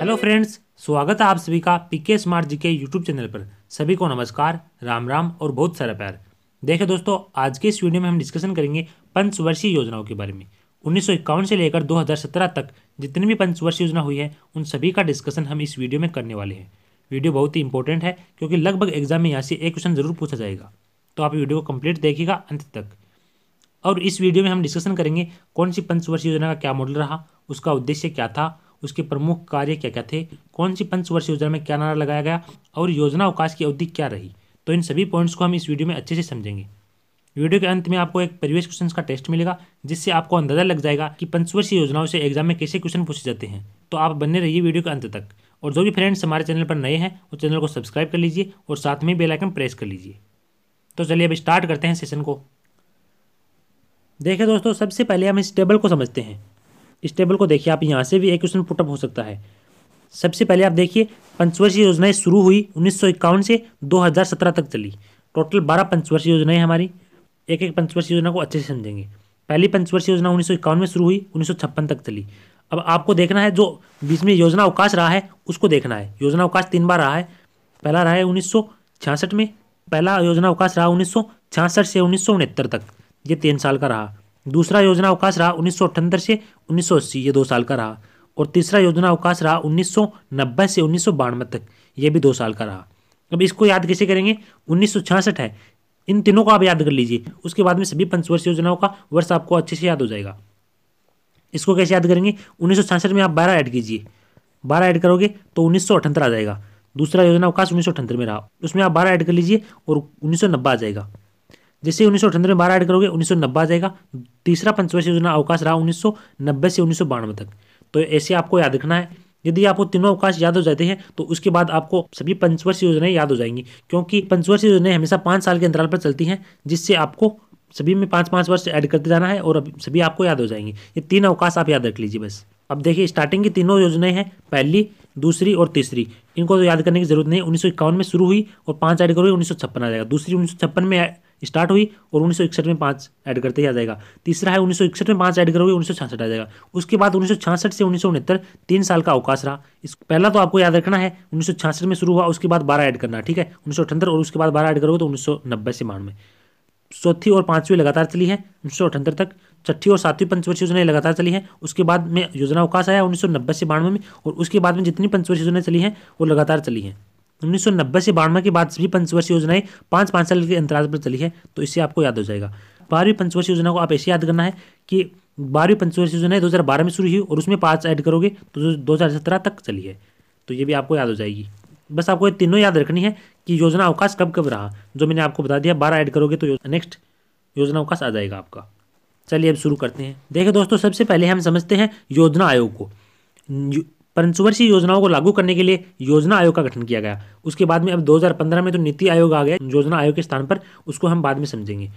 Hello friends स्वागत है आप सभी का पीके स्मार्ट जी के यूट्यूब चैनल पर। सभी को नमस्कार, राम राम और बहुत सारा प्यार। देखिए दोस्तों, आज के इस वीडियो में हम डिस्कशन करेंगे पंचवर्षीय योजनाओं के बारे में। उन्नीस सौ इक्यावन से लेकर 2017 तक जितनी भी पंचवर्षीय योजना हुई है, उन सभी का डिस्कशन हम इस वीडियो में करने वाले हैं। वीडियो बहुत ही इंपॉर्टेंट है, क्योंकि लगभग एग्ज़ाम में यहाँ से एक क्वेश्चन ज़रूर पूछा जाएगा। तो आप वीडियो को कंप्लीट देखिएगा अंत तक। और इस वीडियो में हम डिस्कशन करेंगे कौन सी पंचवर्षीय योजना का क्या मॉडल रहा, उसका उद्देश्य क्या था उसके प्रमुख कार्य क्या क्या थे? कौन सी पंचवर्षीय योजना में क्या नारा लगाया गया? और योजना अवकाश की अवधि क्या रही? तो इन सभी पॉइंट्स को हम इस वीडियो में अच्छे से समझेंगे। वीडियो के अंत में आपको एक परिवेश क्वेश्चन का टेस्ट मिलेगा, जिससे आपको अंदाज़ा लग जाएगा कि पंचवर्षीय योजनाओं से एग्ज़ाम में कैसे क्वेश्चन पूछे जाते हैं। तो आप बने रहिए वीडियो के अंत तक। और जो भी फ्रेंड्स हमारे चैनल पर नए हैं वो चैनल को सब्सक्राइब कर लीजिए और साथ में बेल आइकन प्रेस कर लीजिए। तो चलिए अब स्टार्ट करते हैं सेशन को। देखिए दोस्तों, सबसे पहले हम इस टेबल को समझते हैं। इस टेबल को देखिए, आप यहाँ से भी एक क्वेश्चन पुटअप हो सकता है। सबसे पहले आप देखिए, पंचवर्षीय योजनाएँ शुरू हुई उन्नीस सौ इक्यावन से 2017 तक चली। टोटल बारह पंचवर्षीय योजनाएँ हमारी। एक एक पंचवर्षीय योजना को अच्छे से समझेंगे। पहली पंचवर्षीय योजना उन्नीस में शुरू हुई, उन्नीस सौ छप्पन तक चली। अब आपको देखना है, जो बीच में योजना अवकाश रहा है, उसको देखना है। योजना अवकाश तीन बार रहा है। पहला रहा है उन्नीस सौ छियासठ में, पहला योजना अवकाश रहा उन्नीस सौ छियासठ से उन्नीस सौ उनहत्तर तक। ये तीन साल का रहा। दूसरा योजना अवकाश रहा उन्नीस सौ अठहत्तर से उन्नीस ये दो साल का रहा। और तीसरा योजना अवकाश रहा उन्नीस सौ नब्बे से उन्नीस सौ बानवे तक, ये भी दो साल का रहा। अब इसको याद कैसे करेंगे? उन्नीस सौ छियासठ है। इन तीनों को आप याद कर लीजिए। उसके बाद में सभी पंचवर्ष योजनाओं का वर्ष आपको अच्छे से याद हो जाएगा। इसको कैसे याद करेंगे? उन्नीस सौ छियासठ में आप बारह ऐड कीजिए। बारह ऐड करोगे तो उन्नीस सौ अठहत्तर आ जाएगा। दूसरा योजना अवकाश उन्नीस सौ अठहत्तर में रहा। उसमें आप बारह ऐड कर लीजिए और उन्नीस सौ नब्बे आ जाएगा। जैसे उन्नीस सौ में बारह ऐड करोगे, उन्नीस सौ नब्बे आ जाएगा। तीसरा पंचवर्ष योजना अवकाश रहा उन्नीस सौ नब्बे से उन्नीस सौ बानवे तक। तो ऐसे आपको याद रखना है। यदि आपको तीनों अवकाश याद हो जाते हैं तो उसके बाद आपको सभी पंचवर्ष योजनाएँ याद हो जाएँगी। क्योंकि पंचवर्ष योजनाएँ हमेशा पाँच साल के अंतराल पर चलती हैं, जिससे आपको सभी में पाँच पाँच वर्ष ऐड करते जाना है और सभी आपको याद हो जाएँगे। ये तीन अवकाश आप याद रख लीजिए बस। अब देखिए स्टार्टिंग की तीनों योजनाएँ हैं। पहली दूसरी और तीसरी इनको तो याद करने की ज़रूरत नहीं उन्नीस सौ इक्यावन में शुरू हुई और पाँच ऐड करोगे उन्नीस सौ छप्पन आ जाएगा दूसरी उन्नीस सौ छप्पन में स्टार्ट हुई और उन्नीस में पाँच ऐड करते ही आ जाएगा तीसरा है उन्नीस सौ इकसठ में पाँच ऐड करोगे उन्नीस सौ छियासठ आ जाएगा उसके बाद उन्नीस सौ छियासठ से उन्नीस तीन साल का अवकाश रहा इस पहला तो आपको याद रखना है उन्नीस सौ छियासठ में शुरू हुआ उसके बाद बारह ऐड करना ठीक है उन्नीस सौ अठहत्तर और उसके बाद बारह ऐड करोगे तो उन्नीस सौ नब्बे से बानवे चौथी और पांचवी लगातार चली है उन्नीस सौ अठहत्तर तक छठी और सातवीं पंचवर्षीय योजनाएँ लगातार चली हैं। उसके बाद में योजना अवकाश आया उन्नीस सौ नब्बे से बानवे में और उसके बाद में जितनी पंचवर्षीय योजनाएँ चली हैं, वो लगातार चली हैं। उन्नीस सौ नब्बे से बानवे के बाद सभी पंचवर्षीय योजनाएँ पाँच पाँच साल के अंतराल पर चली है तो इससे आपको याद हो जाएगा। बारहवीं पंचवर्षीय योजना को आप ऐसे याद करना है कि बारहवीं पंचवर्षीय योजना दो हज़ार बारह में शुरू हुई और उसमें पाँच ऐड करोगे तो दो हज़ार सत्रह तक चली है। तो ये भी आपको याद हो जाएगी। बस आपको ये तीनों याद रखनी है कि योजना अवकाश कब कब रहा। जो मैंने आपको बता दिया, बारह ऐड करोगे तो नेक्स्ट योजना अवकाश आ जाएगा आपका। चलिए अब शुरू करते हैं। देखिए दोस्तों, सबसे पहले हम समझते हैं योजना आयोग को। पंचवर्षीय योजनाओं को लागू करने के लिए योजना आयोग का गठन किया गया। उसके बाद में अब 2015 में तो नीति आयोग आ गया। योजना आयोग के स्थान पर उसको हम बाद में समझेंगे।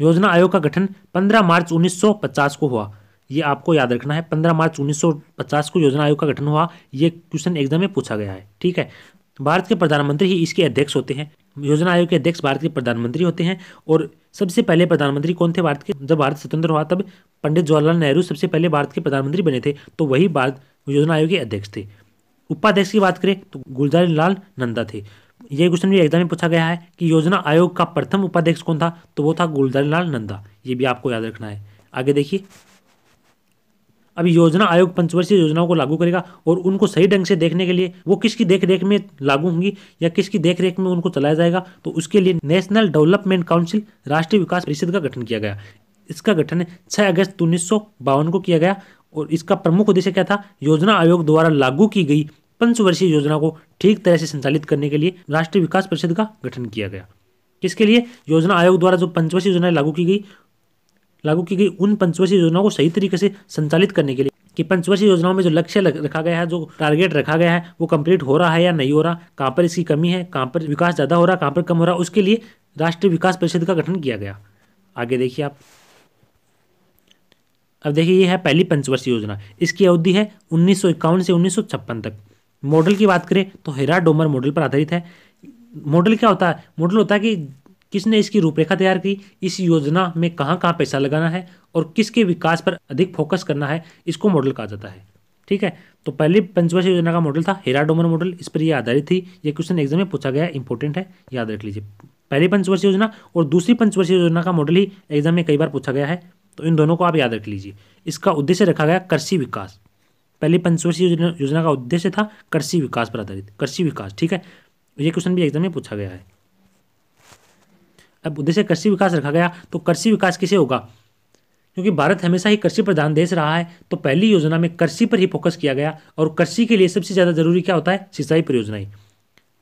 योजना आयोग का गठन 15 मार्च 1950 को हुआ। ये आपको याद रखना है 15 मार्च 1950 को योजना आयोग का गठन हुआ। ये क्वेश्चन एग्ज़ाम में पूछा गया है, ठीक है? भारत के प्रधानमंत्री ही इसके अध्यक्ष होते हैं। योजना आयोग के अध्यक्ष भारत के प्रधानमंत्री होते हैं और सबसे पहले प्रधानमंत्री कौन थे? भारत के जब भारत स्वतंत्र हुआ, तब पंडित जवाहरलाल नेहरू सबसे पहले भारत के प्रधानमंत्री बने थे। तो वही भारत योजना आयोग के अध्यक्ष थे। उपाध्यक्ष की बात करें तो गुलजार लाल नंदा थे। ये क्वेश्चन भी एग्ज़ाम में पूछा गया है कि योजना आयोग का प्रथम उपाध्यक्ष कौन था? तो वो था गुलजार लाल नंदा। ये भी आपको याद रखना है। आगे देखिए। अब योजना आयोग पंचवर्षीय योजनाओं को लागू करेगा और उनको सही ढंग से देखने के लिए वो किसकी देखरेख में लागू होंगी या किसकी देखरेख में उनको चलाया जाएगा तो उसके लिए नेशनल डेवलपमेंट काउंसिल, राष्ट्रीय विकास परिषद का गठन किया गया। इसका गठन छह अगस्त उन्नीस सौ बावन को किया गया और इसका प्रमुख उद्देश्य क्या था? योजना आयोग द्वारा लागू की गई पंचवर्षीय योजना को ठीक तरह से संचालित करने के लिए राष्ट्रीय विकास परिषद का गठन किया गया। किसके लिए? योजना आयोग द्वारा जो पंचवर्षीय योजनाएँ लागू की गई लागू की गई उन पंचवर्षीय योजनाओं को सही तरीके से संचालित करने के लिए कि पंचवर्षीय योजनाओं में जो लक्ष्य रखा गया है, जो टारगेट रखा गया है, वो कंप्लीट हो रहा है या नहीं हो रहा, कहाँ पर इसकी कमी है, कहाँ पर विकास ज़्यादा हो रहा है कहाँ पर कम हो रहा है उसके लिए राष्ट्रीय विकास परिषद का गठन किया गया। आगे देखिए आप। अब देखिए, ये है पहली पंचवर्षीय योजना। इसकी अवधि है उन्नीस सौ इक्यावन से उन्नीस सौ छप्पन तक। मॉडल की बात करें तो हेरा डोमर मॉडल पर आधारित है। मॉडल क्या होता है? मॉडल होता है कि किसने इसकी रूपरेखा तैयार की, इस योजना में कहाँ कहाँ पैसा लगाना है और किसके विकास पर अधिक फोकस करना है, इसको मॉडल कहा जाता है। ठीक है? तो पहली पंचवर्षीय योजना का मॉडल था हेरा डोमर मॉडल, इस पर यह आधारित थी। ये क्वेश्चन एग्ज़ाम में पूछा गया इंपॉर्टेंट है, याद रख लीजिए। पहली पंचवर्षीय योजना और दूसरी पंचवर्षीय योजना का मॉडल ही एग्ज़ाम में कई बार पूछा गया है तो इन दोनों को आप याद रख लीजिए। इसका उद्देश्य रखा गया कृषि विकास। पहली पंचवर्षीय योजना का उद्देश्य था कृषि विकास पर आधारित, कृषि विकास। ठीक है? ये क्वेश्चन भी एग्ज़ाम में पूछा गया है। अब उद्देश्य कृषि विकास रखा गया तो कृषि विकास किसे होगा? क्योंकि भारत हमेशा ही कृषि प्रधान देश रहा है तो पहली योजना में कृषि पर ही फोकस किया गया, और कृषि के लिए सबसे ज़्यादा ज़रूरी क्या होता है? सिंचाई परियोजनाएँ।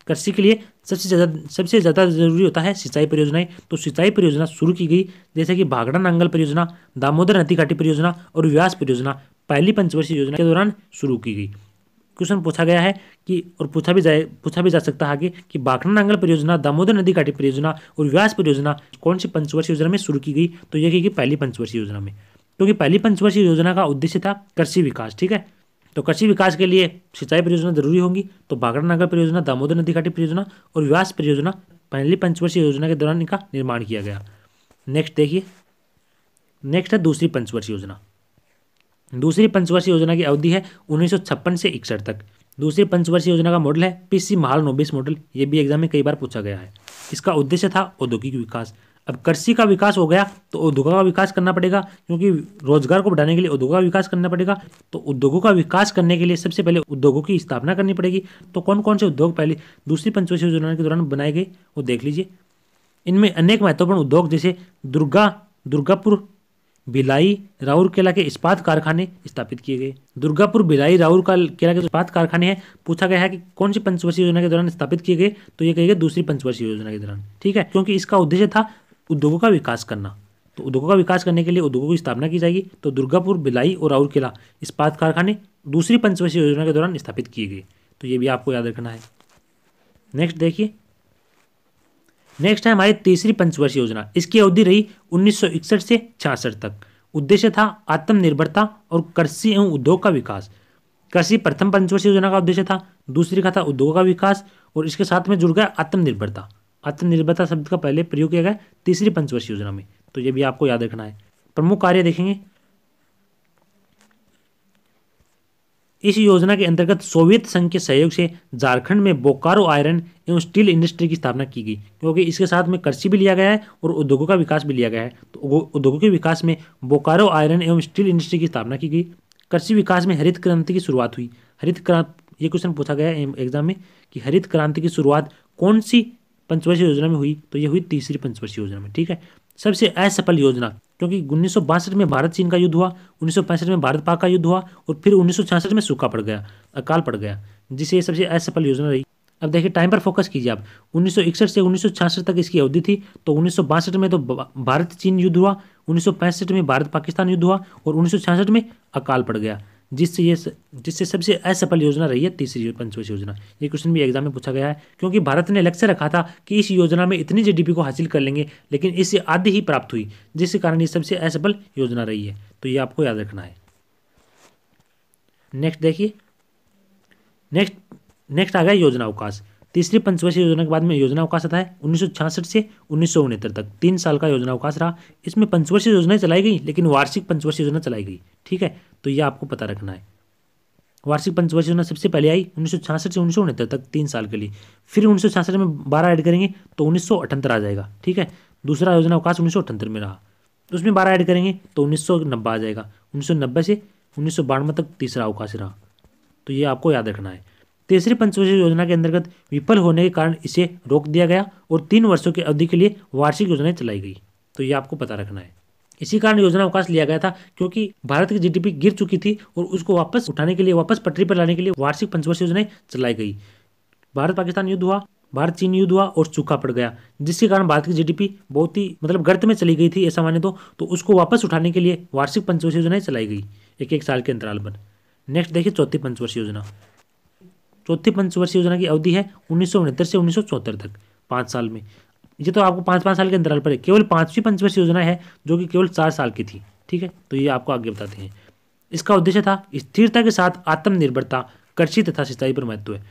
कृषि के लिए सबसे ज़्यादा सबसे ज़्यादा ज़रूरी होता है सिंचाई परियोजनाएँ। तो सिंचाई परियोजना शुरू की गई, जैसे कि भागड़ा नांगल परियोजना, दामोदर नदी घाटी परियोजना और व्यास परियोजना, पहली पंचवर्षीय योजना के दौरान शुरू की गई। क्वेश्चन पूछा गया है कि, और पूछा भी जाए, पूछा भी जा सकता है आगे कि बाखड़ा नांगल परियोजना, दामोदर नदी घाटी परियोजना और व्यास परियोजना कौन सी पंचवर्षीय योजना में शुरू की गई? तो यह की पहली पंचवर्षीय योजना में। क्योंकि तो पहली पंचवर्षीय योजना का उद्देश्य था कृषि विकास, ठीक है? तो कृषि विकास के लिए सिंचाई परियोजना ज़रूरी होंगी तो बागड़ा नागर परियोजना, दामोदर नदी घाटी परियोजना और व्यास परियोजना पहली पंचवर्षीय योजना के दौरान इनका निर्माण किया गया। नेक्स्ट देखिए। नेक्स्ट है दूसरी पंचवर्षीय योजना। दूसरी पंचवर्षीय योजना की अवधि है उन्नीस सौ छप्पन से इकसठ तक। दूसरी पंचवर्षीय योजना का मॉडल है पीसी महाल नोबिस मॉडल ये भी एग्ज़ाम में कई बार पूछा गया है। इसका उद्देश्य था औद्योगिक विकास। अब कृषि का विकास हो गया तो उद्योगों का विकास करना पड़ेगा, क्योंकि रोज़गार को बढ़ाने के लिए उद्योगों का विकास करना पड़ेगा। तो उद्योगों का विकास करने के लिए सबसे पहले उद्योगों की स्थापना करनी पड़ेगी। तो कौन कौन से उद्योग पहले दूसरी पंचवर्षीय योजना के दौरान बनाए गए, वो देख लीजिए। इनमें अनेक महत्वपूर्ण उद्योग जैसे दुर्गा, दुर्गापुर भिलाई राउरकेला के इस्पात कारखाने स्थापित किए गए। दुर्गापुर भिलाई राउरकेला के इस्पात कारखाने हैं। पूछा गया है कि कौन सी पंचवर्षीय योजना के दौरान स्थापित किए गए तो ये कहेगा दूसरी पंचवर्षीय योजना के दौरान। ठीक है? क्योंकि इसका उद्देश्य था उद्योगों का विकास करना। तो उद्योगों का विकास करने के लिए उद्योगों की स्थापना की जाएगी। तो दुर्गापुर बिलाई और राउरकेला इस्पात कारखाने दूसरी पंचवर्षीय योजना के दौरान स्थापित किए गए। तो ये भी आपको याद रखना है। नेक्स्ट देखिए। नेक्स्ट है हमारी तीसरी पंचवर्षीय योजना। इसकी अवधि रही उन्नीस सौ इकसठ से छियासठ तक। उद्देश्य था आत्मनिर्भरता और कृषि एवं उद्योग का विकास। कृषि प्रथम पंचवर्षीय योजना का उद्देश्य था, दूसरी का था उद्योग का विकास और इसके साथ में जुड़ गया आत्मनिर्भरता। आत्मनिर्भरता शब्द का पहले प्रयोग किया गया तीसरी पंचवर्षीय योजना में। तो ये भी आपको याद रखना है। प्रमुख कार्य देखेंगे। इस योजना के अंतर्गत सोवियत संघ के सहयोग से झारखंड में बोकारो आयरन एवं स्टील इंडस्ट्री की स्थापना की गई, क्योंकि इसके साथ में कृषि भी लिया गया है और उद्योगों का विकास भी लिया गया है। तो उद्योगों के विकास में बोकारो आयरन एवं स्टील इंडस्ट्री की स्थापना की गई। कृषि विकास में हरित क्रांति की शुरुआत हुई। हरित क्रांति, ये क्वेश्चन पूछा गया एग्ज़ाम में कि हरित क्रांति की शुरुआत कौन सी पंचवर्षीय योजना में हुई? तो ये हुई तीसरी पंचवर्षीय योजना में, ठीक है? सबसे असफल योजना क्योंकि उन्नीस सौ बासठ में भारत चीन का युद्ध हुआ, उन्नीस सौ पैंसठ में भारत पाक का युद्ध हुआ और फिर उन्नीस सौ छियासठ में सूखा पड़ गया, अकाल पड़ गया, जिसे ये सबसे असफल योजना रही। अब देखिए टाइम पर फोकस कीजिए आप। उन्नीस से उन्नीस सौ छियासठ तक इसकी अवधि थी तो उन्नीस सौ बासठ में तो भारत चीन युद्ध हुआ, उन्नीस में भारत पाकिस्तान युद्ध हुआ और उन्नीस सौ छियासठ में अकाल पड़ गया। जिससे ये जिससे सबसे असफल योजना रही है तीसरी पंचवर्षीय योजना। ये क्वेश्चन भी एग्ज़ाम में पूछा गया है, क्योंकि भारत ने लक्ष्य रखा था कि इस योजना में इतनी जीडीपी को हासिल कर लेंगे, लेकिन इससे आधी ही प्राप्त हुई, जिसके कारण ये सबसे असफल योजना रही है। तो ये आपको याद रखना है। नेक्स्ट देखिए। नेक्स्ट नेक्स्ट आ गया योजना अवकाश। तीसरी पंचवर्षीय योजना के बाद में योजना अवकाश आता है उन्नीस सौ छियासठ से उन्नीस सौ उनहत्तर तक तीन साल का योजना अवकाश रहा इसमें पंचवर्षीय योजनाएँ चलाई गई लेकिन वार्षिक पंचवर्षीय योजना चलाई गई ठीक है तो ये आपको पता रखना है वार्षिक पंचवर्षीय योजना सबसे पहले आई उन्नीस सौ छियासठ से उन्नीस सौ उनहत्तर तक तीन साल के लिए फिर उन्नीस सौ छियासठ में बारह ऐड करेंगे तो उन्नीस सौ अठहत्तर आ जाएगा ठीक है दूसरा योजना अवकाश उन्नीस सौ अठहत्तर में रहा तो उसमें बारह ऐड करेंगे तो उन्नीस सौ नब्बे आ जाएगा उन्नीस सौ नब्बे से उन्नीस सौ बानवे तक तीसरा अवकाश रहा तो ये आपको याद रखना है तीसरी पंचवर्षीय योजना के अंतर्गत विफल होने के कारण इसे रोक दिया गया और तीन वर्षों की अवधि के लिए वार्षिक योजनाएँ चलाई गई। तो ये आपको पता रखना है। इसी कारण योजना अवकाश लिया गया था क्योंकि भारत की जीडीपी गिर चुकी थी और उसको वापस उठाने के लिए, वापस पटरी पर लाने के लिए वार्षिक पंचवर्षीय योजनाएँ चलाई गई। भारत पाकिस्तान युद्ध हुआ, भारत चीन युद्ध हुआ और सूखा पड़ गया, जिसके कारण भारत की जीडीपी बहुत ही मतलब गर्त में चली गई थी ऐसा माने तो तो उसको वापस उठाने के लिए वार्षिक पंचवर्षीय योजनाएँ चलाई गई एक एक साल के अंतराल पर। नेक्स्ट देखिए चौथी पंचवर्षीय योजना। चौथी पंचवर्षीय योजना की अवधि है उन्नीस सौ उनहत्तर से उन्नीस सौ चौहत्तर तक, पाँच साल में। ये तो आपको पाँच पाँच साल के अंतराल पर है केवल पाँचवीं पंचवर्षीय योजना है, जो कि केवल चार साल की थी, ठीक है? तो ये आपको आगे बताते हैं। इसका उद्देश्य था स्थिरता के साथ आत्मनिर्भरता, कृषि तथा सिंचाई पर महत्व है।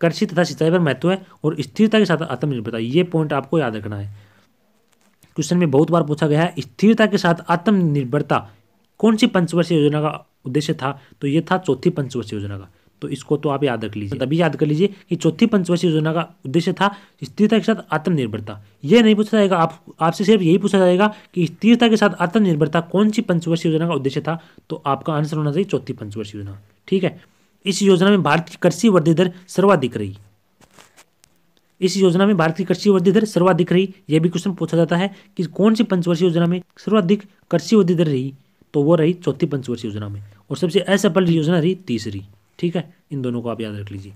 कृषि तथा सिंचाई पर महत्व है और स्थिरता के साथ आत्मनिर्भरता, ये पॉइंट आपको याद रखना है। क्वेश्चन में बहुत बार पूछा गया है, स्थिरता के साथ आत्मनिर्भरता कौन सी पंचवर्षीय योजना का उद्देश्य था? तो ये था चौथी पंचवर्षीय योजना का। तो इसको तो आप याद रख लीजिए। तभी याद कर लीजिए कि चौथी पंचवर्षीय योजना का उद्देश्य था स्थिरता के साथ आत्मनिर्भरता। ये नहीं पूछा जाएगा, आप, आपसे सिर्फ़ यही पूछा जाएगा कि स्थिरता के साथ आत्मनिर्भरता कौन सी पंचवर्षीय योजना का उद्देश्य था तो आपका आंसर होना चाहिए चौथी पंचवर्षीय योजना। ठीक है? इस योजना में भारत की कृषि वृद्धि दर सर्वाधिक रही। इस योजना में भारत की कृषि वृद्धि दर सर्वाधिक रही। यह भी क्वेश्चन पूछा जाता है कि कौन सी पंचवर्षीय योजना में सर्वाधिक कृषि वृद्धि दर रही तो वो रही चौथी पंचवर्षीय योजना में। और सबसे असफल योजना रही तीसरी। ठीक है? इन दोनों को आप याद रख लीजिए।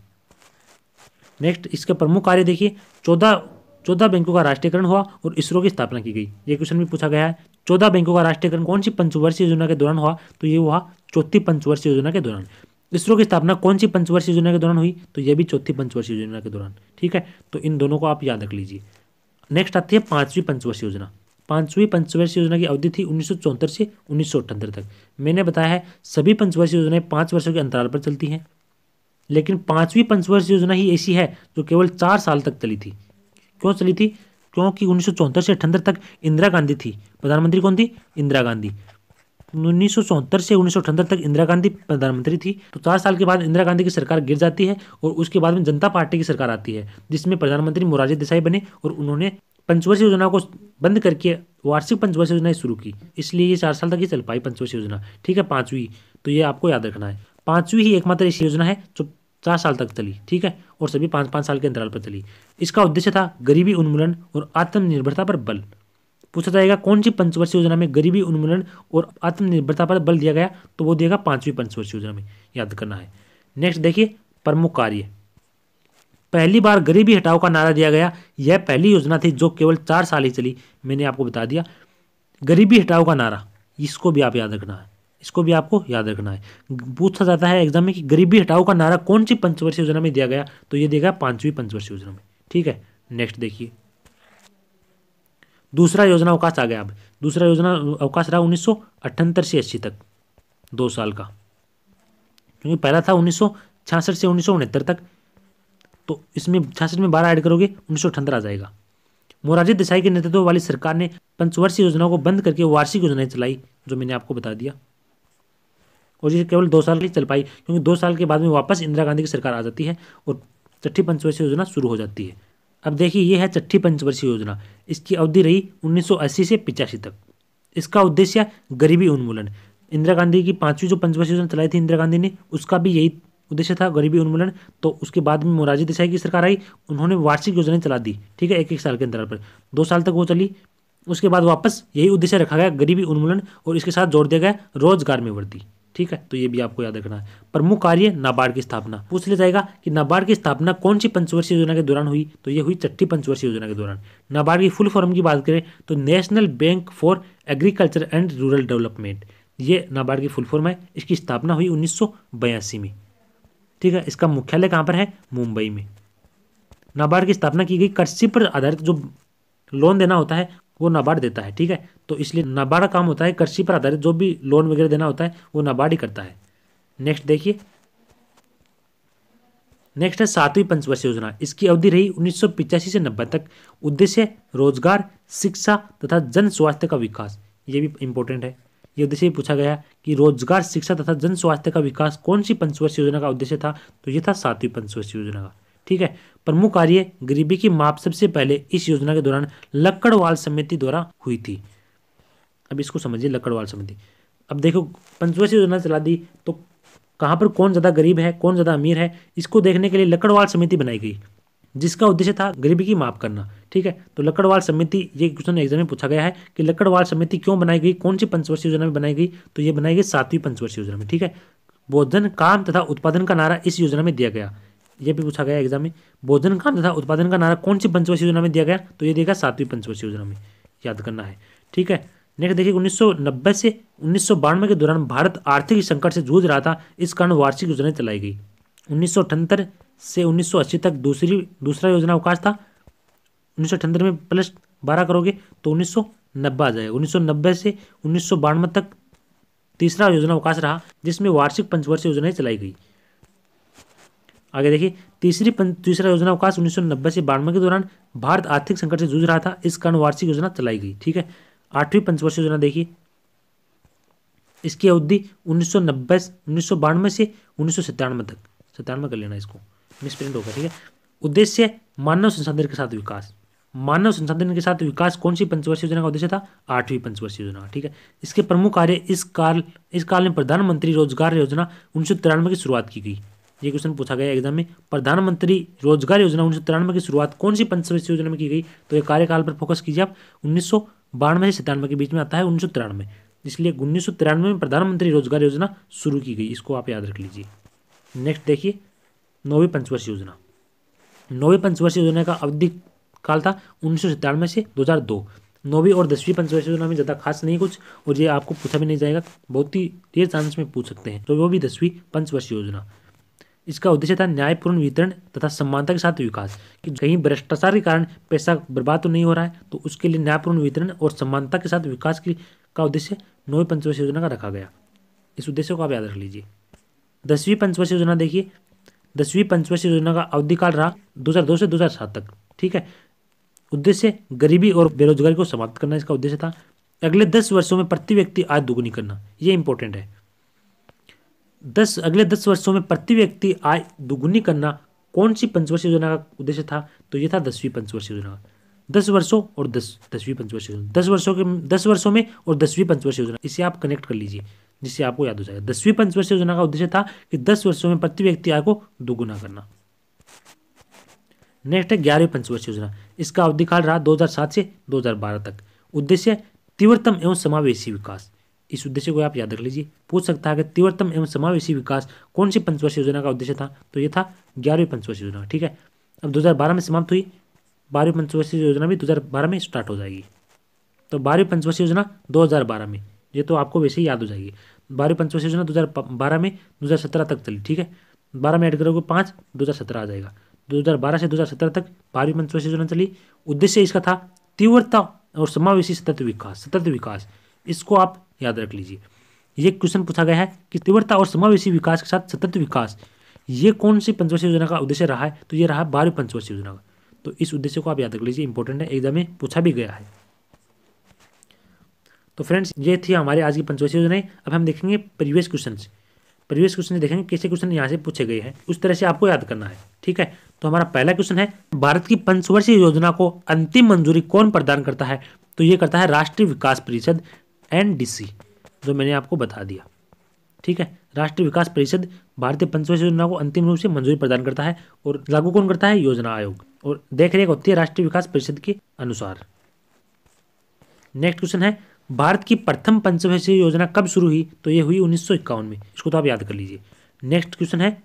नेक्स्ट इसका प्रमुख कार्य देखिए। चौदह चौदह बैंकों का राष्ट्रीयकरण हुआ और इसरो की स्थापना की गई। ये क्वेश्चन भी पूछा गया है। चौदह बैंकों का राष्ट्रीयकरण कौन सी पंचवर्षीय योजना के दौरान हुआ? तो ये हुआ चौथी पंचवर्षीय योजना के दौरान। इसरो की स्थापना कौन सी पंचवर्षीय योजना के दौरान हुई? तो यह भी चौथी पंचवर्षीय योजना के दौरान। ठीक है? तो इन दोनों को आप याद रख लीजिए। नेक्स्ट आती है पांचवी पंचवर्षीय योजना। पांचवी पंचवर्षीय योजना की अवधि थी उन्नीस सौ चौहत्तर से उन्नीस सौ अठहत्तर तक। मैंने बताया है, सभी पंचवर्षीय योजनाएँ पाँच वर्षों के अंतराल पर चलती हैं। लेकिन पांचवी पंचवर्षीय योजना ही ऐसी है जो केवल चार साल तक चली थी। क्यों चली थी? क्योंकि उन्नीस सौ चौहत्तर से अठहत्तर तक इंदिरा गांधी थी। प्रधानमंत्री कौन थी? इंदिरा गांधी। उन्नीस सौ चौहत्तर से उन्नीस सौ अठहत्तर तक इंदिरा गांधी प्रधानमंत्री थी। तो चार साल के बाद इंदिरा गांधी की सरकार गिर जाती है और उसके बाद में जनता पार्टी की सरकार आती है, जिसमें प्रधानमंत्री मोरारजी देसाई बने और उन्होंने पंचवर्षीय योजना को बंद करके वार्षिक पंचवर्ष योजना शुरू की। इसलिए ये चार साल तक ही चल पाई पंचवर्षीय योजना। ठीक है, पांचवी तो ये आपको याद रखना है। पांचवी ही एकमात्र ऐसी योजना है जो चार साल तक चली, ठीक है, और सभी पाँच पाँच साल के अंतराल पर चली। इसका उद्देश्य था गरीबी उन्मूलन और आत्मनिर्भरता पर बल। पूछा जाएगा कौन सी पंचवर्षीय योजना में गरीबी उन्मूलन और आत्मनिर्भरता पर बल दिया गया? तो वो दिएगा पांचवी पंचवर्षीय योजना में, याद करना है। नेक्स्ट देखिए, प्रमुख कार्य। पहली बार गरीबी हटाओ का नारा दिया गया। यह पहली योजना थी जो केवल चार साल ही चली। मैंने आपको बता दिया। गरीबी हटाओ का नारा। इसको भी आप याद रखना है। इसको भी आपको याद रखना है। पूछा जाता है एग्ज़ाम में कि गरीबी हटाओ का नारा कौन सी पंचवर्षीय योजना में दिया गया? तो ये देगा पांचवी पंचवर्षीय योजना में। ठीक है? नेक्स्ट देखिए। दूसरा योजना अवकाश आ गया अब। दूसरा योजना अवकाश रहा उन्नीस सौ अठहत्तर से अस्सी तक। दो साल का। क्योंकि पहला था उन्नीस सौ छियासठ से उन्नीस सौ उनहत्तर तक। तो इसमें छियासठ में बारह ऐड करोगे, उन्नीस आ जाएगा। मोरारजी देसाई के नेतृत्व वाली सरकार ने पंचवर्षीय योजनाओं को बंद करके वार्षिक योजनाएँ चलाई, जो मैंने आपको बता दिया। और ये केवल दो साल की चल पाई, क्योंकि दो साल के बाद में वापस इंदिरा गांधी की सरकार आ जाती है और छठी पंचवर्षीय योजना शुरू हो जाती है। अब देखिए, ये है छठी पंचवर्षीय योजना। इसकी अवधि रही 1980 से पिचासी तक। इसका उद्देश्य गरीबी उन्मूलन। इंदिरा गांधी की पांचवी जो पंचवर्षीय योजना चलाई थी इंदिरा गांधी ने, उसका भी यही उद्देश्य था गरीबी उन्मूलन तो उसके बाद में मोरारजी देसाई की सरकार आई, उन्होंने वार्षिक योजनाएँ चला दी, ठीक है एक एक साल के अंतराल पर। दो साल तक वो चली, उसके बाद वापस यही उद्देश्य रखा गया, गरीबी उन्मूलन और इसके साथ जोड़ दिया गया रोज़गार में वृद्धि, ठीक है तो ये भी आपको याद रखना है। प्रमुख कार्य नाबार्ड की स्थापना, पूछ लिया जाएगा कि नाबार्ड की स्थापना कौन सी पंचवर्षीय योजना के दौरान हुई तो ये हुई छठी पंचवर्षीय योजना के दौरान। नाबार्ड की फुल फॉर्म की बात करें तो national bank for agriculture and rural development, ये नाबार्ड की फुल फॉर्म है, इसकी स्थापना हुई उन्नीस सौ बयासी में। ठीक है, इसका मुख्यालय कहाँ पर है? मुंबई में। नाबार्ड की स्थापना की गई कृषि पर आधारित जो लोन देना होता है, वो नाबार्ड देता है, ठीक है? तो इसलिए नाबार्ड काम होता है कृषि पर आधारित जो भी लोन वगैरह देना होता है, वो नाबार्ड ही करता है। नेक्स्ट देखिए। नेक्स्ट है सातवीं पंचवर्षीय योजना। इसकी अवधि रही उन्नीस से नब्बे तक। उद्देश्य, रोज़गार, शिक्षा तथा जन स्वास्थ्य का विकास। ये भी इंपॉर्टेंट है। ये उद्देश्य पूछा गया कि रोज़गार, शिक्षा तथा जन स्वास्थ्य का विकास कौन सी पंचवर्षीय योजना का उद्देश्य था? तो ये था सातवीं पंचवर्षीय योजना का। ठीक है? प्रमुख कार्य गरीबी की माप सबसे पहले इस योजना के दौरान लक्कड़वाल समिति द्वारा हुई थी। अब इसको समझिए लक्कड़वाल समिति। अब देखो, पंचवर्षीय योजना चला दी तो कहाँ पर कौन ज़्यादा गरीब है, कौन ज़्यादा अमीर है, इसको देखने के लिए लकड़वाल समिति बनाई गई। जिसका उद्देश्य था गरीबी की माप करना, ठीक है? तो लकड़वाल समिति, ये क्वेश्चन एग्ज़ाम में पूछा गया है कि लकड़वाल समिति क्यों बनाई गई, कौन सी पंचवर्षीय योजना में बनाई गई? तो ये बनाई गई सातवीं पंचवर्षीय योजना में, ठीक है? भोजन काम तथा उत्पादन का नारा इस योजना में दिया गया। ये भी पूछा गया एग्ज़ाम में। भोजन काम तथा उत्पादन का नारा कौन सी पंचवर्षीय योजना में दिया गया? तो ये देगा सातवीं पंचवर्षीय योजना में, याद करना है, ठीक है? नेक्स्ट देखिए 1990 से उन्नीस सौ बानवे के दौरान भारत आर्थिक संकट से जूझ रहा था, इस कारण वार्षिक योजनाएँ चलाई गई। उन्नीस सौ अठहत्तर से 1980 तक दूसरी दूसरा योजना अवकाश था उन्नीस सौ अठहत्तर में प्लस बारह करोगे तो उन्नीस सौ नब्बे आ जाएगा उन्नीस सौ नब्बे से उन्नीस सौ बानवे तक तीसरा योजना अवकाश रहा जिसमें वार्षिक पंचवर्षीय योजनाएँ चलाई गई आगे देखिए तीसरी तीसरा योजना अवकाश उन्नीस सौ नब्बे से बानवे के दौरान भारत आर्थिक संकट से जूझ रहा था इस कारण वार्षिक योजना चलाई गई ठीक है आठवीं पंचवर्षीय योजना देखिए इसकी अवधि उन्नीस सौ उन्नीस से उन्नीस सौ सत्तानवे तक सत्तानवे कर लेना इसको। मिसप्रिंट होगा, ठीक है? उद्देश्य मानव संसाधन के साथ विकास। मानव संसाधन के साथ विकास कौन सी पंचवर्षीय योजना का उद्देश्य था? आठवीं पंचवर्षीय योजना, ठीक है? इसके प्रमुख कार्य इस काल इस काल में प्रधानमंत्री रोज़गार योजना उन्नीस सौ तिरानवे की शुरुआत की गई। ये क्वेश्चन पूछा गया एग्ज़ाम में। प्रधानमंत्री रोज़गार योजना उन्नीस सौ तिरानवे की शुरुआत कौन सी पंचवर्षीय योजना में की गई? तो ये कार्यकाल पर फोकस कीजिए आप। उन्नीस से सत्तानवे के बीच में आता है उन्नीस सौ तिरानवे। इसलिए उन्नीस सौ तिरानवे में प्रधानमंत्री रोज़गार योजना शुरू की गई। इसको आप याद रख लीजिए। नेक्स्ट देखिए, नौवीं पंचवर्षीय योजना। नौवीं पंचवर्षीय योजना का अवधि काल था उन्नीस सौ सत्तानवे से दो हज़ार दो। नौवीं और दसवीं पंचवर्षीय योजना में ज़्यादा खास नहीं कुछ, और ये आपको पूछा भी नहीं जाएगा, बहुत ही रेयर चांस में पूछ सकते हैं। तो वो भी दसवीं पंचवर्षीय योजना। इसका उद्देश्य था न्यायपूर्ण वितरण तथा समानता के साथ विकास। कि कहीं भ्रष्टाचार के कारण पैसा बर्बाद तो नहीं हो रहा है तो उसके लिए न्यायपूर्ण वितरण और समानता के साथ विकास की का उद्देश्य नौवीं पंचवर्षीय योजना का रखा गया। इस उद्देश्य को आप याद रख लीजिए। दसवीं पंचवर्षीय योजना देखिए। दसवीं पंचवर्षीय योजना का अवधि काल रहा दो हज़ार दो से दो हज़ार सात तक, ठीक है? उद्देश्य, गरीबी और बेरोजगारी को समाप्त करना इसका उद्देश्य था। अगले दस वर्षों में प्रति व्यक्ति आय दोगुनी करना, ये इंपॉर्टेंट है। दस, अगले दस वर्षों में प्रति व्यक्ति आय दोगुनी करना कौन सी पंचवर्षीय योजना का उद्देश्य था? तो ये था दसवीं पंचवर्षीय योजना। दस वर्षों और दस, दसवीं पंचवर्षीय योजना। दस वर्षों के, दस वर्षों में और दसवीं पंचवर्षीय योजना। इसे आप कनेक्ट कर लीजिए। जिससे आपको याद हो जाएगा। दसवीं पंचवर्षीय योजना का उद्देश्य था कि दस वर्षों में प्रति व्यक्ति आय को दोगुना करना। नेक्स्ट है ग्यारहवीं पंचवर्षीय योजना। इसका अवधि काल रहा 2007 से 2012 तक। उद्देश्य तीव्रतम एवं समावेशी विकास। इस उद्देश्य को आप याद रख लीजिए। पूछ सकता है कि तीव्रतम एवं समावेशी विकास कौन सी पंचवर्षीय योजना का उद्देश्य था? तो ये था ग्यारहवीं पंचवर्षीय योजना, ठीक है? अब 2012 में समाप्त हुई। बारहवीं पंचवर्षीय योजना भी 2012 में स्टार्ट हो जाएगी। तो बारहवीं पंचवर्षीय योजना 2012 में। ये तो आपको वैसे ही याद हो जाएगी। बारहवीं पंचवर्षीय योजना 2012 में 2017 तक चली, ठीक है? बारह में ऐड करोगे पाँच, दो हज़ार सत्रह आ जाएगा। 2012 से 2017 तक बारहवीं पंचवर्षीय योजना चली। उद्देश्य इसका था तीव्रता और समावेशी सतत विकास सतत विकास। इसको आप याद रख लीजिए। ये क्वेश्चन पूछा गया है कि तीव्रता और समावेशी विकास के साथ सतत विकास, ये कौन सी पंचवर्षीय योजना का उद्देश्य रहा है? तो ये रहा बारहवीं पंचवर्षीय योजना का। तो इस उद्देश्य को आप याद रख लीजिए इंपॉर्टेंट है एग्ज़ाम में पूछा भी गया है। तो फ्रेंड्स ये थी हमारे आज की पंचवर्षीय योजनाएँ। अब हम देखेंगे प्रीवियस क्वेश्चन प्रीवियस क्वेश्चन देखेंगे, कैसे क्वेश्चन यहाँ से पूछे गए हैं। उस तरह से आपको याद करना है, ठीक है? तो हमारा पहला क्वेश्चन है, भारत की पंचवर्षीय योजना को अंतिम मंजूरी कौन प्रदान करता है? तो ये करता है राष्ट्रीय विकास परिषद एनडीसी जो मैंने आपको बता दिया, ठीक है? राष्ट्रीय विकास परिषद भारतीय पंचवर्षीय योजना को अंतिम रूप से मंजूरी प्रदान करता है और लागू कौन करता है? योजना आयोग। और देख रेख होती है राष्ट्रीय विकास परिषद के अनुसार। नेक्स्ट क्वेश्चन है भारत की प्रथम पंचवर्षीय योजना कब शुरू हुई? तो ये हुई उन्नीस सौ इक्यावन में। इसको तो आप याद कर लीजिए। नेक्स्ट क्वेश्चन है।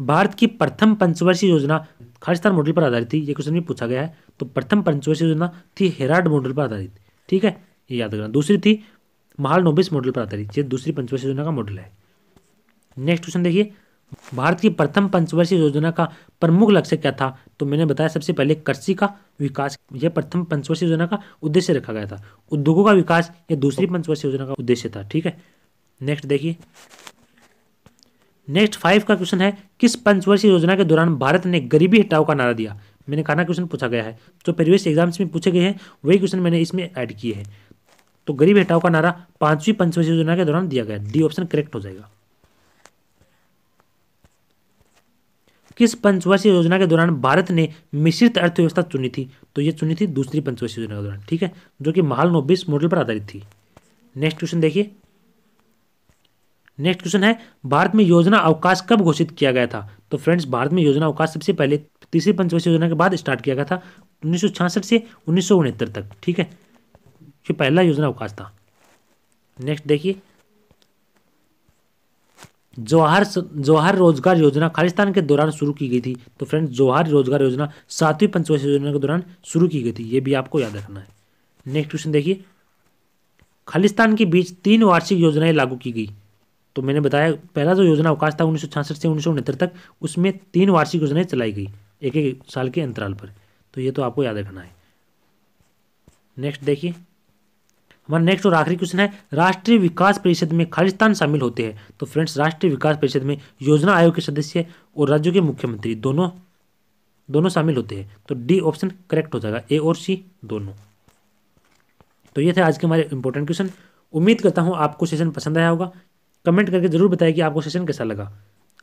भारत की प्रथम पंचवर्षीय योजना खालिस्तान मॉडल पर आधारित थी। ये क्वेश्चन भी पूछा गया है। तो प्रथम पंचवर्षीय योजना थी हेराड मॉडल पर आधारित। ठीक है? ये याद रखना। दूसरी थी महाल नोबिस मॉडल पर आधारित। ये दूसरी पंचवर्षीय योजना का मॉडल है। नेक्स्ट क्वेश्चन देखिए। भारत की प्रथम पंचवर्षीय योजना का प्रमुख लक्ष्य क्या था? तो मैंने बताया सबसे पहले कृषि का विकास। यह प्रथम पंचवर्षीय योजना का उद्देश्य रखा गया था। उद्योगों का विकास, यह दूसरी पंचवर्षीय योजना का उद्देश्य था, ठीक है? नेक्स्ट देखिए। नेक्स्ट फाइव का क्वेश्चन है, किस पंचवर्षीय योजना के दौरान भारत ने गरीबी हटाओ का नारा दिया? मैंने कहा क्वेश्चन पूछा गया है। जो प्रीवियस एग्ज़ाम्स में पूछे गए हैं, वही क्वेश्चन मैंने इसमें ऐड किए हैं। तो गरीबी हटाओ का नारा पांचवी पंचवर्षीय योजना के दौरान दिया गया डी ऑप्शन करेक्ट हो जाएगा। किस पंचवर्षीय योजना के दौरान भारत ने मिश्रित अर्थव्यवस्था चुनी थी। तो ये चुनी थी दूसरी पंचवर्षीय योजना के दौरान, ठीक है? जो कि महाल नोबिस मॉडल पर आधारित थी। नेक्स्ट क्वेश्चन देखिए। नेक्स्ट क्वेश्चन है, भारत में योजना अवकाश कब घोषित किया गया था? तो फ्रेंड्स भारत में योजना अवकाश सबसे पहले तीसरी पंचवर्षीय योजना के बाद स्टार्ट किया गया था, उन्नीस सौ छियासठ से उन्नीस सौ उनहत्तर तक, ठीक है? ये पहला योजना अवकाश था। नेक्स्ट देखिए। जवाहर जवाहर रोज़गार योजना खालिस्तान के दौरान शुरू की गई थी। तो फ्रेंड्स जवाहर रोज़गार योजना सातवीं पंचवर्षीय योजना के दौरान शुरू की गई थी। ये भी आपको याद रखना है। नेक्स्ट क्वेश्चन देखिए। खालिस्तान के बीच तीन वार्षिक योजनाएँ लागू की गई। तो मैंने बताया, पहला जो योजना अवकाश था उन्नीस सौ छियासठ से उन्नीस सौ उनहत्तर तक, उसमें तीन वार्षिक योजनाएँ चलाई गई एक एक साल के अंतराल पर। तो ये तो आपको याद रखना है। नेक्स्ट देखिए। हमारा नेक्स्ट और आखिरी क्वेश्चन है, राष्ट्रीय विकास परिषद में खालिस्तान शामिल होते हैं। तो फ्रेंड्स राष्ट्रीय विकास परिषद में योजना आयोग के सदस्य और राज्यों के मुख्यमंत्री, दोनों दोनों शामिल होते हैं। तो डी ऑप्शन करेक्ट हो जाएगा ए और सी दोनों। तो ये थे आज के हमारे इंपॉर्टेंट क्वेश्चन उम्मीद करता हूँ आपको सेशन पसंद आया होगा। कमेंट करके ज़रूर बताइए कि आपको सेशन कैसा लगा।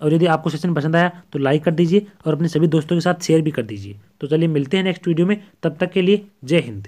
और यदि आपको सेशन पसंद आया तो लाइक कर दीजिए और अपने सभी दोस्तों के साथ शेयर भी कर दीजिए। तो चलिए मिलते हैं नेक्स्ट वीडियो में। तब तक के लिए जय हिंद।